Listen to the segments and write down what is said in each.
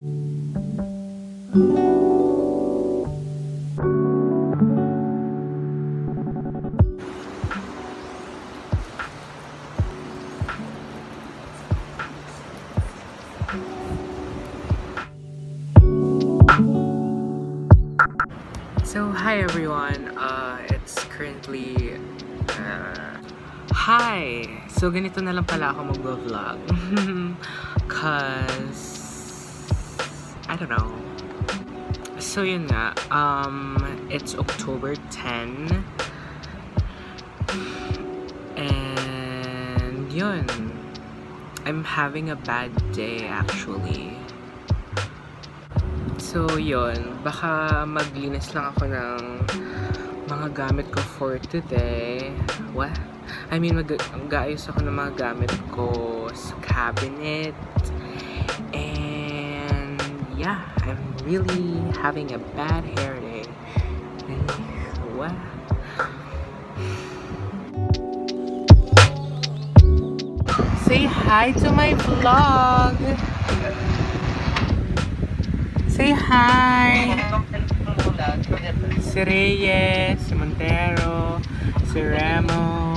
So, hi everyone. Uh, it's currently... Uh, hi! So, ganito na lang pala ako mag-vlog. Cause... I don't know. So, yun nga. Um, it's October 10. And, yun. I'm having a bad day actually. So, yun. Baka maglinis lang ako ng mga gamit ko for today. What? I mean, mag mag-aayos ako ng mga gamit ko sa cabinet. Yeah. I'm really having a bad hair day. What? Say hi to my vlog! Say hi! Si Reyes, si Montero, si Remo.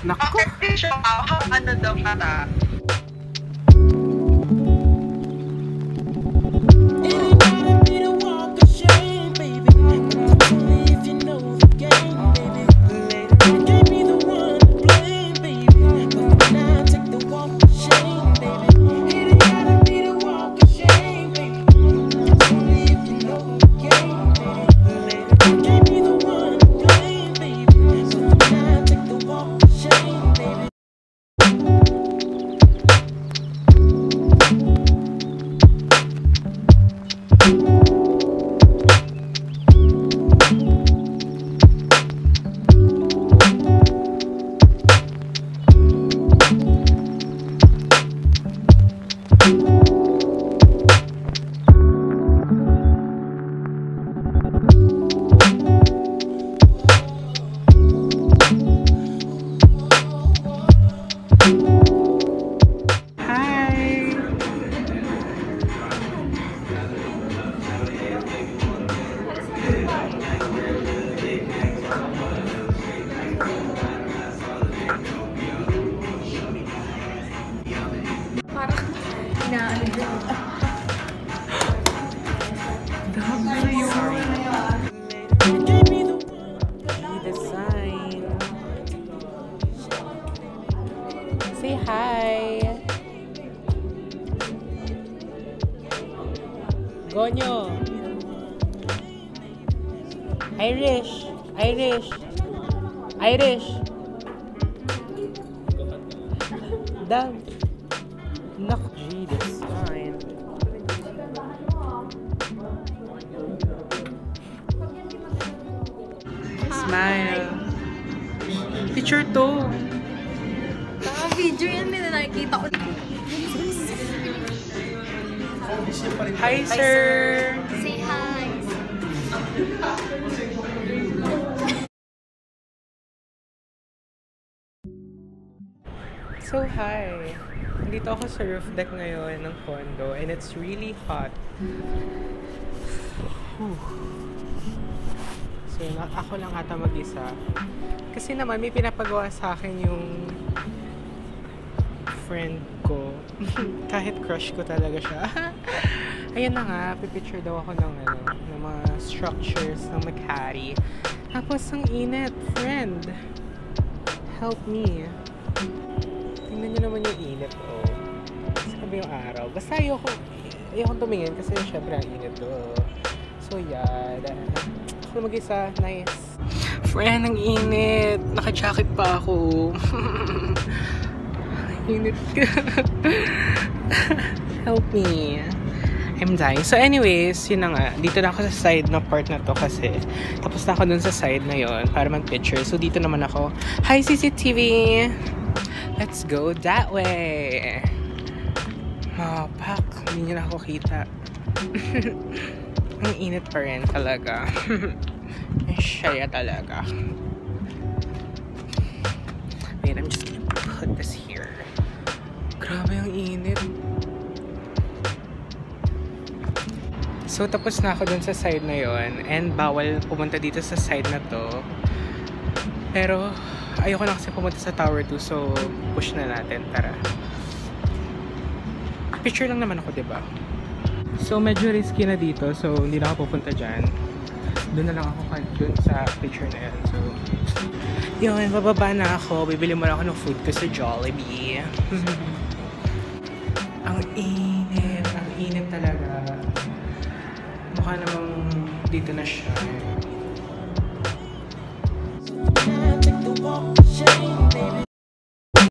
Naku! Ano daw kata? Gonyo! Irish! Irish! Irish! Dang! Nak, G, design. Smile. Picture to. Naka-video yan, may nakikita ko. Hi, sir. Say hi. So, hi. Dito ako sa roof deck ngayon ng condo and it's really hot. So, na ako lang ata mag-isa. Kasi naman, may pinapagawa sa akin yung friend. Kahit crush ko talaga siya. Ayan na nga, pipicture daw ako ng, ano, ng mga structures ng Makati. Tapos, ang init, friend. Help me. Tingnan nyo naman yung init, oh. Sabi yung araw. Basta ayoko, ayoko tumingin kasi syempre ang init, oh. So, da- Ako na mag-isa. Nice. Friend, ang init. Naka-jacket pa ako. init ka. Help me. I'm dying. So anyways, yun na nga. Dito na ako sa side na part na to kasi tapos na ako dun sa side na yon para mag-picture. So dito naman ako. Hi CCTV! Let's go that way! Oh, pak. Hindi nyo na ako kita. Ang init pa rin talaga. Ang Shaya talaga. Wait, I'm just gonna put this here. Grabe ang init. So, tapos na ako dun sa side na yon and bawal pumunta dito sa side na to. Pero, ayoko na kasi pumunta sa Tower 2, so push na natin, tara. Picture lang naman ako, ba? So, medyo risky na dito, so hindi na ako pupunta dyan. Doon na lang ako dun sa picture na yan. So, yun, bababa na ako. Bibili muna ako ng food ko sa Jollibee. Mukha namang dito na siya.